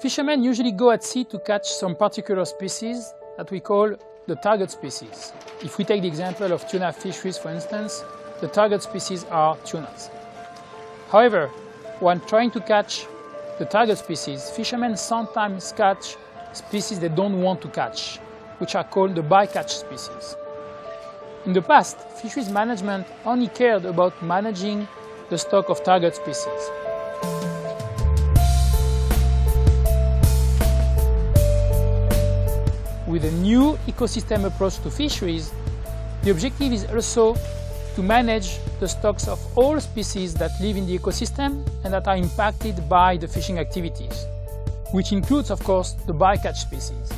Fishermen usually go at sea to catch some particular species that we call the target species. If we take the example of tuna fisheries, for instance, the target species are tunas. However, when trying to catch the target species, fishermen sometimes catch species they don't want to catch, which are called the bycatch species. In the past, fisheries management only cared about managing the stock of target species. With a new ecosystem approach to fisheries, the objective is also to manage the stocks of all species that live in the ecosystem and that are impacted by the fishing activities, which includes, of course, the bycatch species.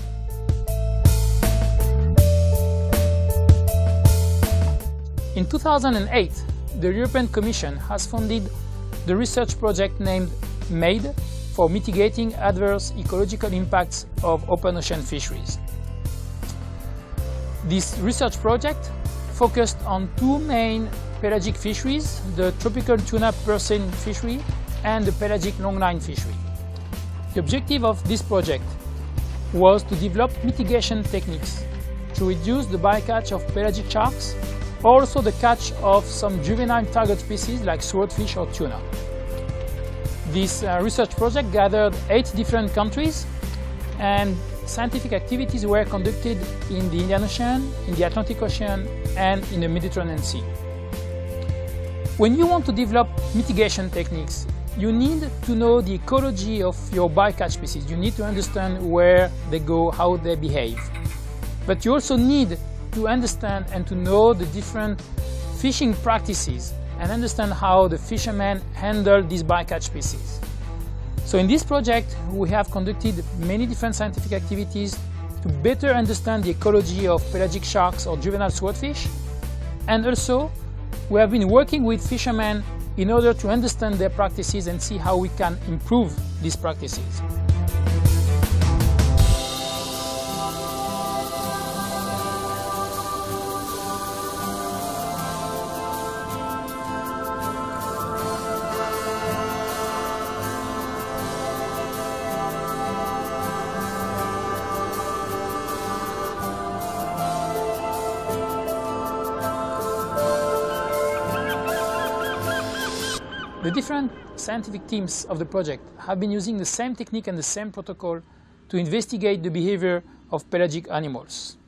In 2008, the European Commission has funded the research project named MADE for mitigating adverse ecological impacts of open ocean fisheries. This research project focused on two main pelagic fisheries, the tropical tuna purse seine fishery and the pelagic longline fishery. The objective of this project was to develop mitigation techniques to reduce the bycatch of pelagic sharks, also the catch of some juvenile target species like swordfish or tuna. This uh, research project gathered eight different countries and scientific activities were conducted in the Indian Ocean, in the Atlantic Ocean, and in the Mediterranean Sea. When you want to develop mitigation techniques, you need to know the ecology of your bycatch species. You need to understand where they go, how they behave. But you also need to understand and to know the different fishing practices and understand how the fishermen handle these bycatch species. So in this project, we have conducted many different scientific activities to better understand the ecology of pelagic sharks or juvenile swordfish. And also, we have been working with fishermen in order to understand their practices and see how we can improve these practices. The different scientific teams of the project have been using the same technique and the same protocol to investigate the behavior of pelagic animals.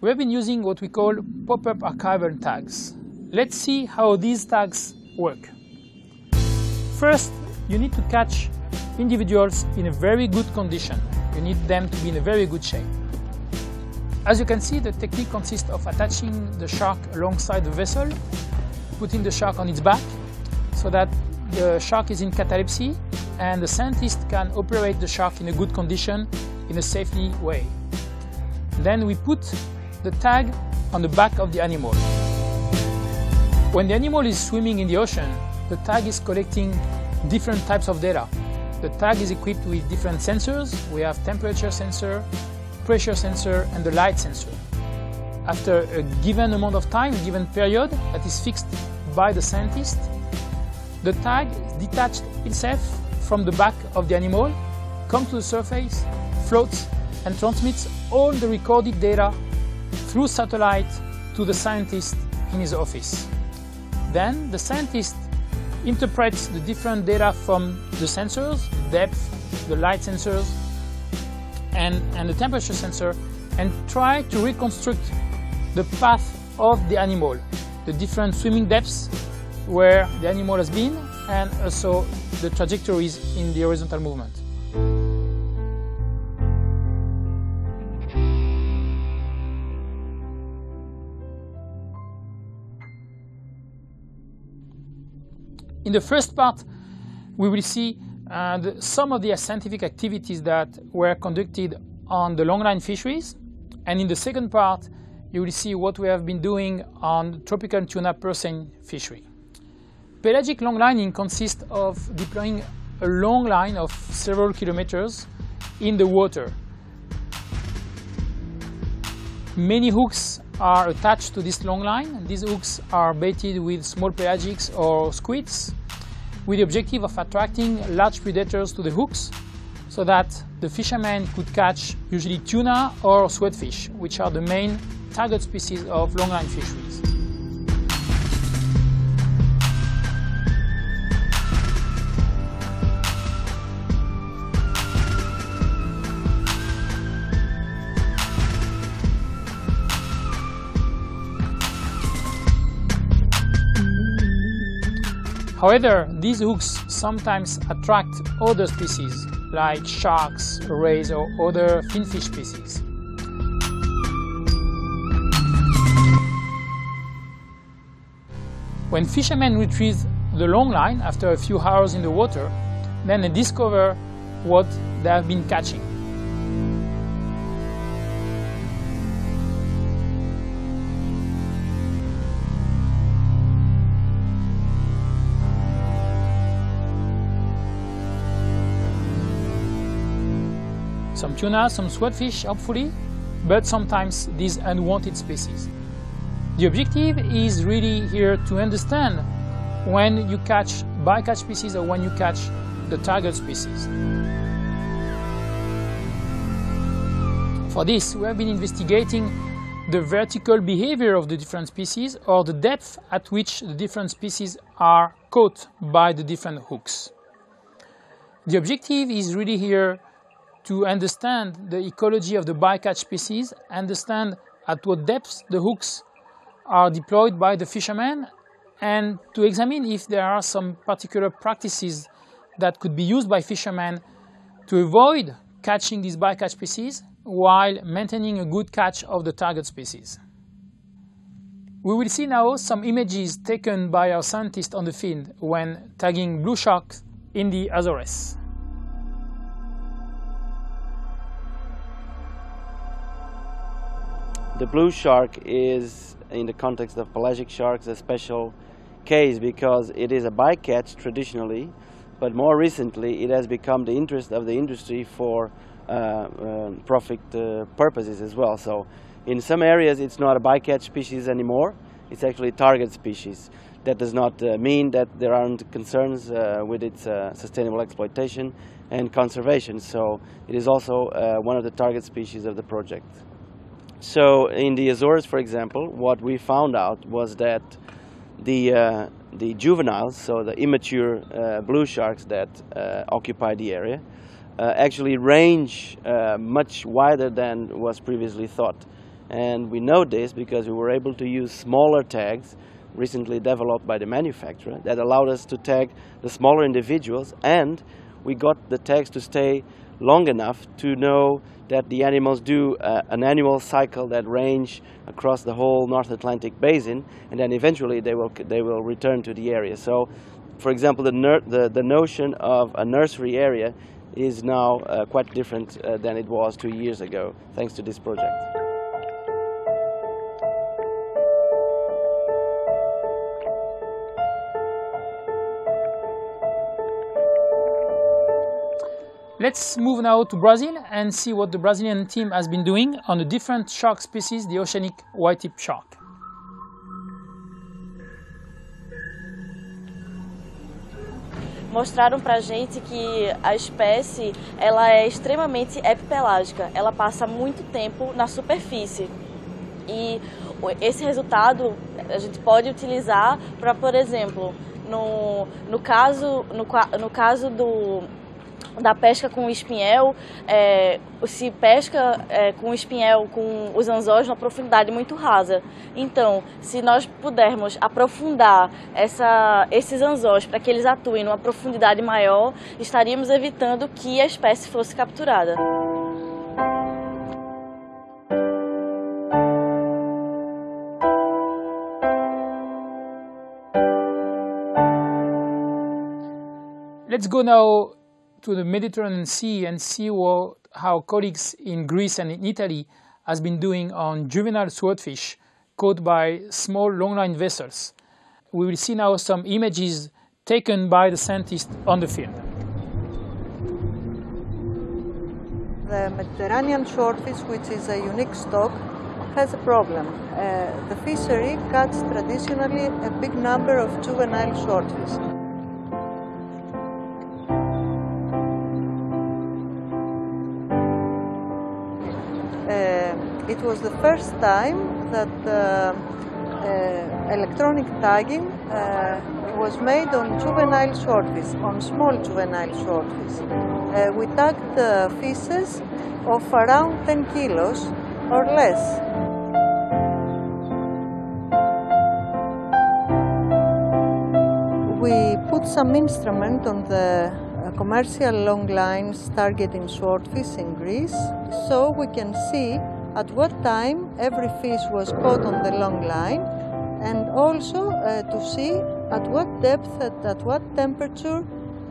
We have been using what we call pop-up archival tags. Let's see how these tags work. First, you need to catch individuals in a very good condition. You need them to be in a very good shape. As you can see, the technique consists of attaching the shark alongside the vessel, putting the shark on its back, so that the shark is in catalepsy and the scientist can operate the shark in a good condition in a safely way. Then we put the tag on the back of the animal. When the animal is swimming in the ocean, the tag is collecting different types of data. The tag is equipped with different sensors. We have temperature sensor, pressure sensor, and the light sensor. After a given amount of time, a given period that is fixed by the scientist, the tag detached itself from the back of the animal, comes to the surface, floats, and transmits all the recorded data through satellite to the scientist in his office. Then the scientist interprets the different data from the sensors, depth, the light sensors, and, and the temperature sensor, and try to reconstruct the path of the animal, the different swimming depths where the animal has been and also the trajectories in the horizontal movement. In the first part, we will see uh, the, some of the scientific activities that were conducted on the longline fisheries. And in the second part, you will see what we have been doing on tropical tuna purse seine fishery. Pelagic longlining consists of deploying a long line of several kilometers in the water. Many hooks are attached to this long line. These hooks are baited with small pelagics or squids with the objective of attracting large predators to the hooks so that the fishermen could catch usually tuna or swordfish, which are the main target species of longline fisheries. However, these hooks sometimes attract other species like sharks, rays or other finfish species. When fishermen retrieve the long line after a few hours in the water, then they discover what they have been catching. Some tuna, some swordfish, hopefully, but sometimes these unwanted species. The objective is really here to understand when you catch bycatch species or when you catch the target species. For this, we have been investigating the vertical behavior of the different species or the depth at which the different species are caught by the different hooks. The objective is really here to understand the ecology of the bycatch species, understand at what depths the hooks are deployed by the fishermen, and to examine if there are some particular practices that could be used by fishermen to avoid catching these bycatch species while maintaining a good catch of the target species. We will see now some images taken by our scientists on the field when tagging blue sharks in the Azores. The blue shark is, in the context of pelagic sharks, a special case because it is a bycatch traditionally, but more recently it has become the interest of the industry for uh, uh, profit uh, purposes as well. So in some areas it's not a bycatch species anymore, it's actually a target species. That does not uh, mean that there aren't concerns uh, with its uh, sustainable exploitation and conservation. So it is also one of the target species of the project. So in the Azores, for example, what we found out was that the uh, the juveniles, so the immature uh, blue sharks that uh, occupy the area, uh, actually range uh, much wider than was previously thought. And we know this because we were able to use smaller tags recently developed by the manufacturer that allowed us to tag the smaller individuals and we got the tags to stay long enough to know that the animals do uh, an annual cycle that range across the whole North Atlantic basin, and then eventually they will they will return to the area. So, for example, the the, the notion of a nursery area is now uh, quite different uh, than it was two years ago, thanks to this project. Let's move now to Brazil and see what the Brazilian team has been doing on a different shark species, the oceanic white-tip shark. mostraram para gente que a espécie ela é extremamente epipelágica, ela passa muito tempo na superfície e esse resultado a gente pode utilizar para, por exemplo, no, no caso no, no caso do da pesca com espinhel, é, se pesca é, com espinhel com os anzóis numa profundidade muito rasa. Então, se nós pudermos aprofundar essa, esses anzóis para que eles atuem numa profundidade maior, estaríamos evitando que a espécie fosse capturada. Let's go now to the Mediterranean Sea and see what, how colleagues in Greece and in Italy has been doing on juvenile swordfish caught by small longline vessels. We will see now some images taken by the scientists on the field. The Mediterranean swordfish, which is a unique stock, has a problem. Uh, the fishery catches traditionally a big number of juvenile swordfish. It was the first time that uh, uh, electronic tagging uh, was made on juvenile swordfish, on small juvenile swordfish. Uh, we tagged fishes of around 10 kilos or less. We put some instrument on the commercial long lines targeting swordfish in Greece so we can see at what time every fish was caught on the long line and also uh, to see at what depth, at, at what temperature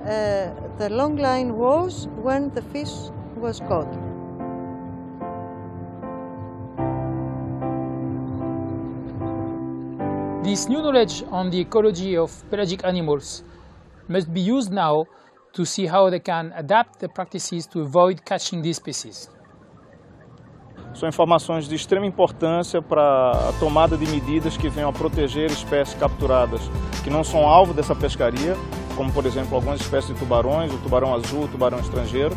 uh, the long line was when the fish was caught. This new knowledge on the ecology of pelagic animals must be used now to see how they can adapt their practices to avoid catching these species. São informações de extrema importância para a tomada de medidas que venham a proteger espécies capturadas que não são alvo dessa pescaria, como por exemplo algumas espécies de tubarões, o tubarão azul, o tubarão estrangeiro,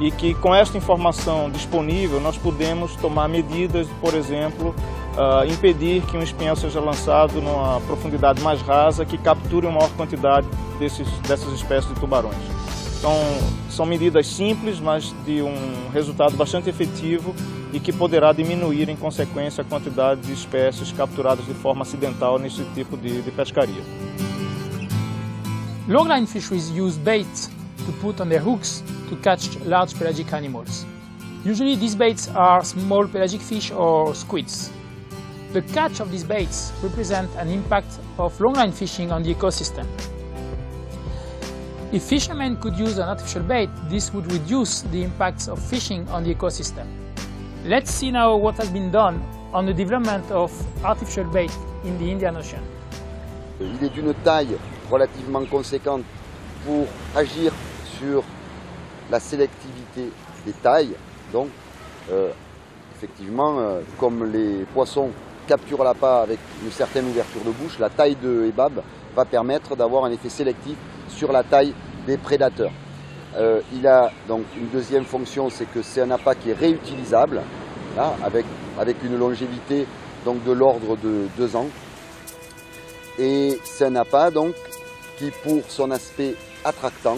e que com esta informação disponível nós podemos tomar medidas, por exemplo, uh, impedir que um espinhel seja lançado numa profundidade mais rasa que capture uma maior quantidade desses, dessas espécies de tubarões. Então, são medidas simples, mas de um resultado bastante efetivo e que poderá diminuir, em consequência, a quantidade de espécies capturadas de forma acidental nesse tipo de, de pescaria. Longline fisheries use baits to put on their hooks to catch large pelagic animals. Usually these baits are small pelagic fish or squids. The catch of these baits represent an impact of longline fishing on the ecosystem. If fishermen could use an artificial bait, this would reduce the impacts of fishing on the ecosystem. Let's see now what has been done on the development of artificial bait in the Indian Ocean. Il est d'une taille relativement conséquente pour agir sur la sélectivité des tailles. Donc, euh, effectivement, euh, comme les poissons capturent la l'appât avec une certaine ouverture de bouche, la taille de Ebab va permettre d'avoir un effet sélectif sur la taille des prédateurs. Euh, il a donc une deuxième fonction, c'est que c'est un appât qui est réutilisable, avec, une longévité donc de l'ordre de deux ans. Et c'est un appât donc qui, pour son aspect attractant,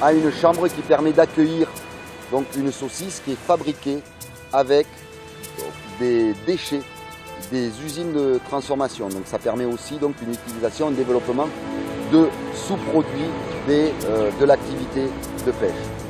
a une chambre qui permet d'accueillir une saucisse qui est fabriquée avec des déchets des usines de transformation. Donc ça permet aussi donc une utilisation, un développement de sous-produits euh, de l'activité de pêche.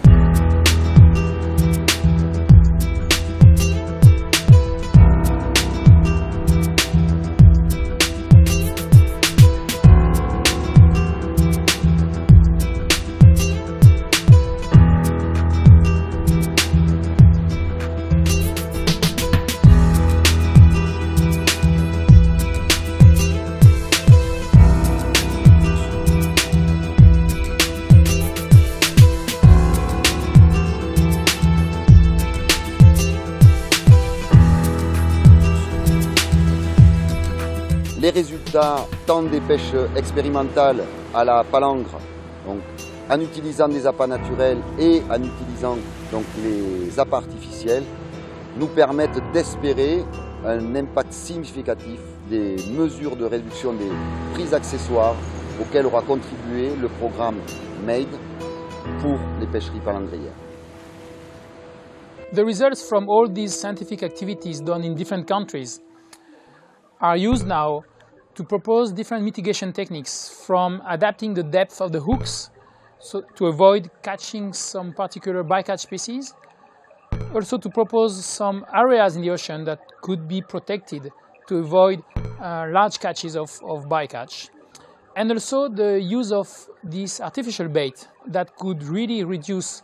Des pêches expérimentales à la palangre, donc en utilisant des appâts naturels et en utilisant donc les appâts artificiels, nous permettent d'espérer un impact significatif des mesures de réduction des prix accessoires auxquelles aura contribué le programme MADE pour les pêcheries palangrières. The results from all these scientific activities done in different countries are used now to propose different mitigation techniques from adapting the depth of the hooks so to avoid catching some particular bycatch species, also to propose some areas in the ocean that could be protected to avoid uh, large catches of, of bycatch, and also the use of this artificial bait that could really reduce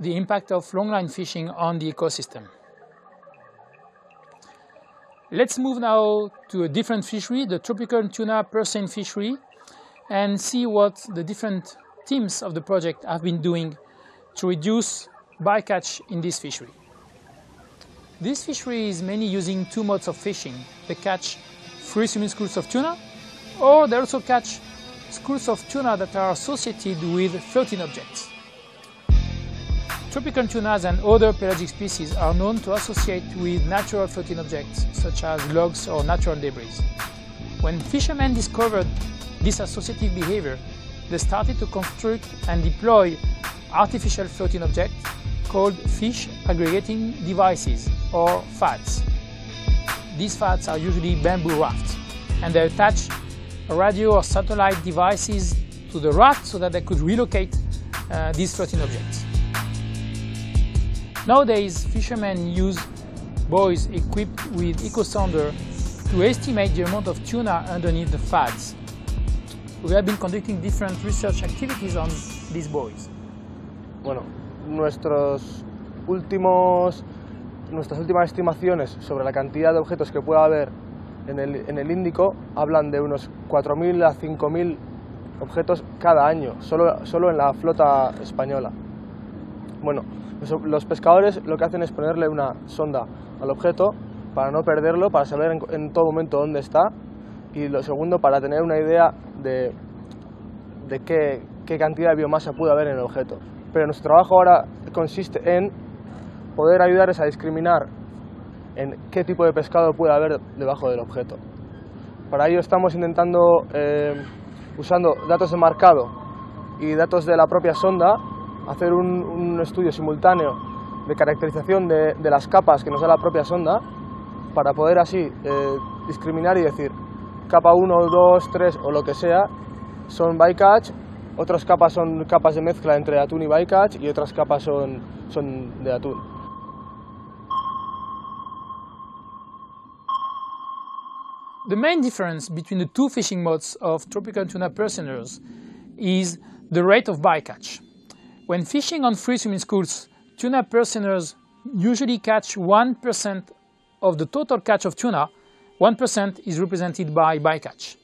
the impact of longline fishing on the ecosystem. Let's move now to a different fishery, the tropical tuna purse seine fishery, and see what the different teams of the project have been doing to reduce bycatch in this fishery. This fishery is mainly using two modes of fishing. They catch free swimming schools of tuna, or they also catch schools of tuna that are associated with floating objects. Tropical tunas and other pelagic species are known to associate with natural floating objects such as logs or natural debris. When fishermen discovered this associative behavior, they started to construct and deploy artificial floating objects called fish aggregating devices or FADs. These FADs are usually bamboo rafts and they attach radio or satellite devices to the raft so that they could relocate uh, these floating objects. Nowadays, fishermen use buoys equipped with echosounder to estimate the amount of tuna underneath the FADs. We have been conducting different research activities on these buoys. Bueno, nuestros últimos, nuestras últimas estimaciones sobre la cantidad de objetos que pueda haber en el, en el Índico hablan de unos 4.000 a 5.000 objetos cada año, solo, solo en la flota española. Bueno, los pescadores lo que hacen es ponerle una sonda al objeto para no perderlo, para saber en, todo momento dónde está y lo segundo para tener una idea de, de qué, qué cantidad de biomasa puede haber en el objeto. Pero nuestro trabajo ahora consiste en poder ayudarles a discriminar en qué tipo de pescado puede haber debajo del objeto. Para ello estamos intentando, eh, usando datos de marcado y datos de la propia sonda, hacer un, un estudio simultáneo de caracterización de, las capas que nos da la propia sonda para poder así eh, discriminar y decir capa 1, 2, 3 o lo que sea son bycatch, otras capas son capas de mezcla entre atún y bycatch y otras capas son, son de atún. The main difference between the two fishing modes of tropical tuna purseaners is the rate of bycatch. When fishing on free swimming schools, tuna purse seiners usually catch 1% of the total catch of tuna, 1% is represented by bycatch.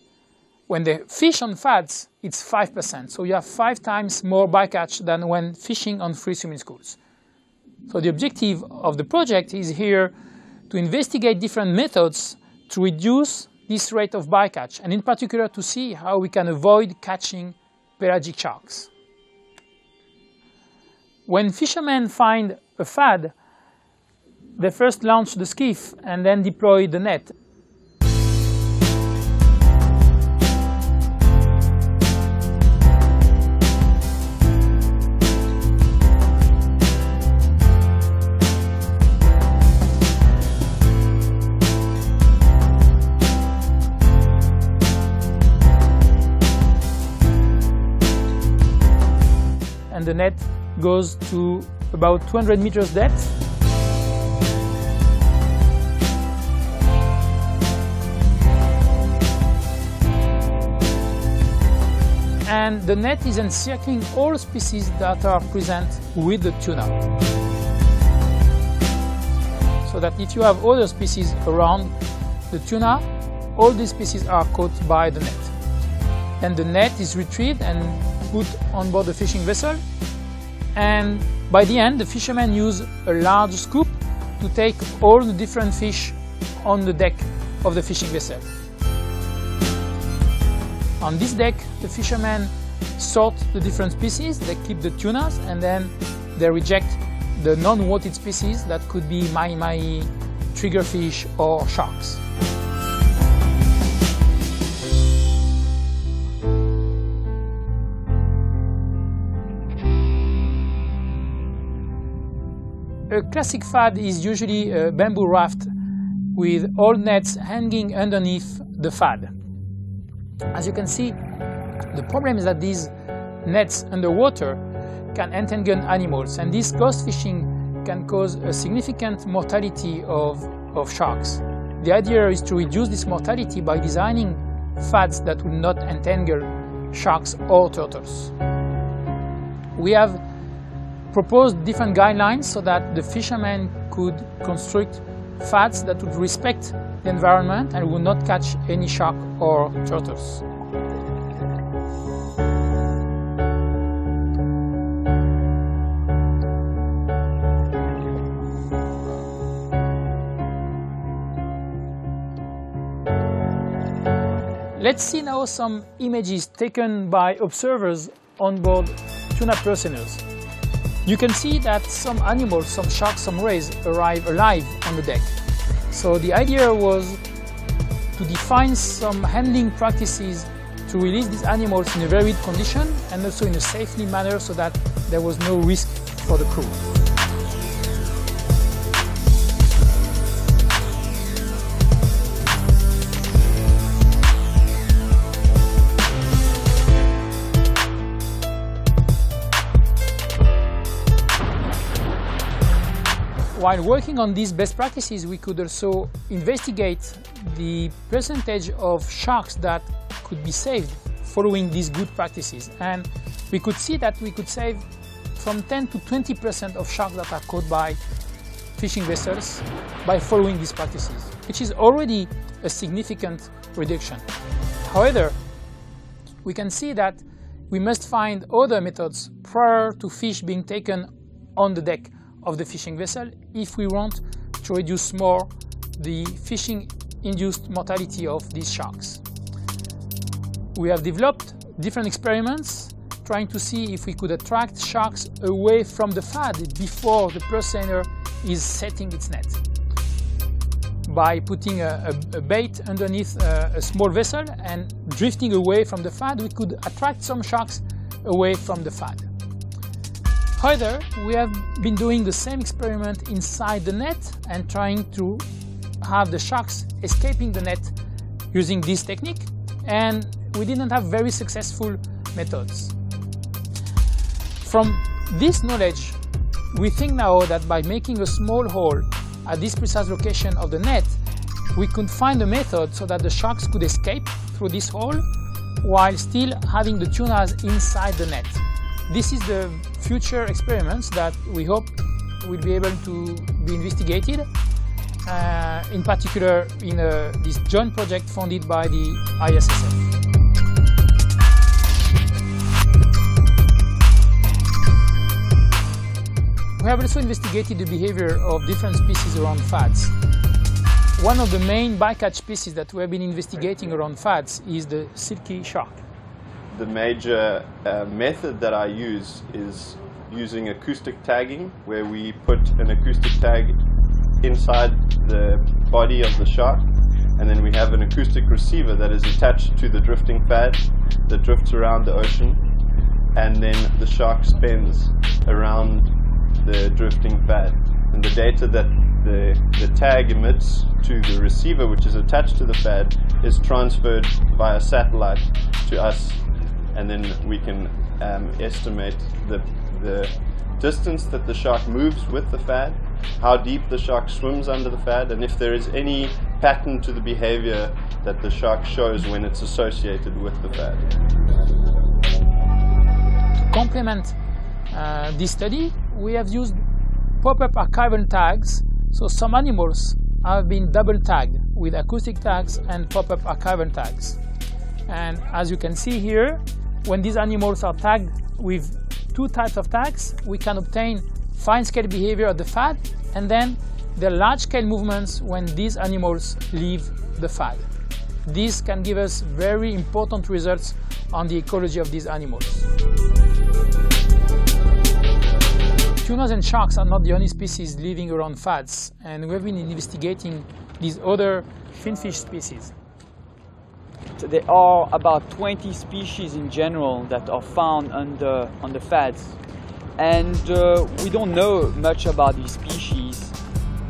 When they fish on fads, it's 5%, so you have five times more bycatch than when fishing on free swimming schools. So the objective of the project is here to investigate different methods to reduce this rate of bycatch, and in particular to see how we can avoid catching pelagic sharks. When fishermen find a fad, they first launch the skiff and then deploy the net. and the net goes to about 200 meters depth. And the net is encircling all species that are present with the tuna. So that if you have other species around the tuna, all these species are caught by the net. Then the net is retrieved and put on board the fishing vessel and by the end the fishermen use a large scoop to take all the different fish on the deck of the fishing vessel. On this deck the fishermen sort the different species, they keep the tunas and then they reject the non-wanted species that could be mahi-mahi, triggerfish or sharks. A classic fad is usually a bamboo raft with all nets hanging underneath the fad. As you can see, the problem is that these nets underwater can entangle animals and this ghost fishing can cause a significant mortality of, of sharks. The idea is to reduce this mortality by designing fads that will not entangle sharks or turtles. We have proposed different guidelines so that the fishermen could construct fads that would respect the environment and would not catch any shark or turtles. Let's see now some images taken by observers on board tuna purse seiners. You can see that some animals, some sharks, some rays arrive alive on the deck. So the idea was to define some handling practices to release these animals in a varied condition and also in a safely manner so that there was no risk for the crew. While working on these best practices, we could also investigate the percentage of sharks that could be saved following these good practices. And we could see that we could save from 10 to 20% of sharks that are caught by fishing vessels by following these practices, which is already a significant reduction. However, we can see that we must find other methods prior to fish being taken on the deck of the fishing vessel if we want to reduce more the fishing induced mortality of these sharks. We have developed different experiments trying to see if we could attract sharks away from the FAD before the purse seiner is setting its net. By putting a, a, a bait underneath a, a small vessel and drifting away from the FAD, we could attract some sharks away from the FAD. However, we have been doing the same experiment inside the net and trying to have the sharks escaping the net using this technique and we didn't have very successful methods. From this knowledge, we think now that by making a small hole at this precise location of the net, we could find a method so that the sharks could escape through this hole while still having the tunas inside the net. This is the future experiments that we hope will be able to be investigated, uh, in particular in uh, this joint project funded by the ISSF. We have also investigated the behavior of different species around FADs. One of the main bycatch species that we have been investigating around FADs is the silky shark the major uh, method that I use is using acoustic tagging, where we put an acoustic tag inside the body of the shark, and then we have an acoustic receiver that is attached to the drifting FAD that drifts around the ocean, and then the shark spins around the drifting FAD. And the data that the, the tag emits to the receiver, which is attached to the FAD, is transferred via satellite to us and then we can um, estimate the, the distance that the shark moves with the fad, how deep the shark swims under the fad, and if there is any pattern to the behavior that the shark shows when it's associated with the fad. To complement uh, this study, we have used pop-up archival tags. So some animals have been double tagged with acoustic tags and pop-up archival tags. And as you can see here, when these animals are tagged with two types of tags, we can obtain fine-scale behavior of the fad and then the large-scale movements when these animals leave the fad. This can give us very important results on the ecology of these animals. Tunas and sharks are not the only species living around fads, and we've been investigating these other finfish species. There are about 20 species in general that are found the, on the fads. And uh, we don't know much about these species.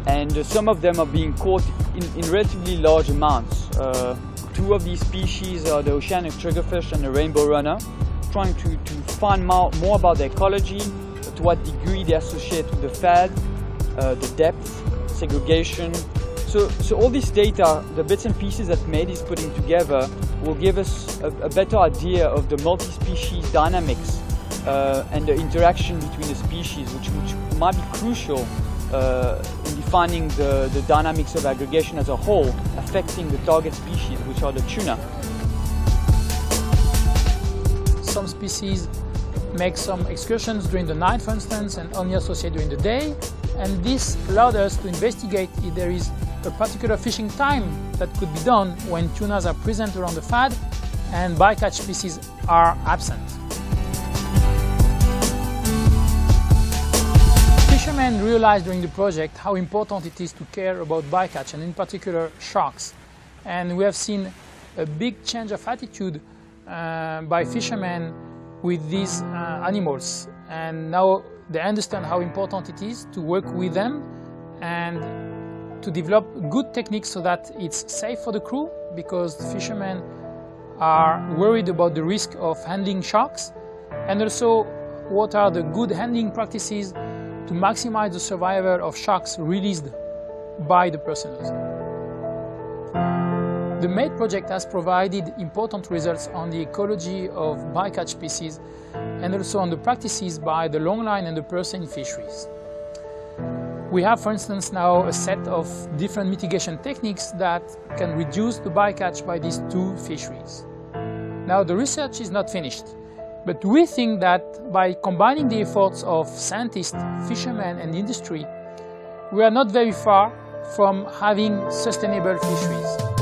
And uh, some of them are being caught in, in relatively large amounts. Uh, two of these species are the oceanic triggerfish and the rainbow runner, trying to, to find more, more about their ecology, to what degree they associate with the fad, uh, the depth, segregation, so, so all this data, the bits and pieces that Med is putting together, will give us a, a better idea of the multi-species dynamics uh, and the interaction between the species, which, which might be crucial uh, in defining the, the dynamics of aggregation as a whole, affecting the target species, which are the tuna. Some species make some excursions during the night, for instance, and only associate during the day. And this allowed us to investigate if there is a particular fishing time that could be done when tunas are present around the fad and bycatch species are absent. fishermen realized during the project how important it is to care about bycatch and in particular sharks. And we have seen a big change of attitude uh, by fishermen with these uh, animals. And now they understand how important it is to work with them and to develop good techniques so that it's safe for the crew because fishermen are worried about the risk of handling sharks and also what are the good handling practices to maximize the survival of sharks released by the purse seiners. The MADE project has provided important results on the ecology of bycatch species and also on the practices by the longline and the purse seine fisheries. We have, for instance, now a set of different mitigation techniques that can reduce the bycatch by these two fisheries. Now, the research is not finished, but we think that by combining the efforts of scientists, fishermen and industry, we are not very far from having sustainable fisheries.